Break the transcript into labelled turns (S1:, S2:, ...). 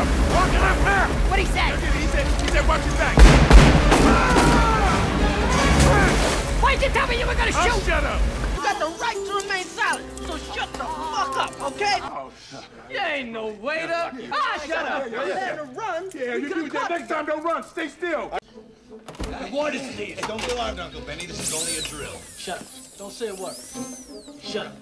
S1: him! Walk it up there!
S2: What'd he say?
S1: He said, he said, watch your back.
S2: Why'd you tell me you were gonna
S1: Oh,
S2: shoot?
S1: shut up.
S3: You got the right to remain silent, so shut the fuck up, okay?
S1: Oh, shut
S3: You ain't no waiter. Ah, shut up. You let her run.
S1: Yeah, you do that. Next time, don't run. Stay still.
S3: What is this?
S4: Hey, don't be alarmed, Uncle Benny. This is only a drill.
S3: Shut up. Don't say a word. Shut up.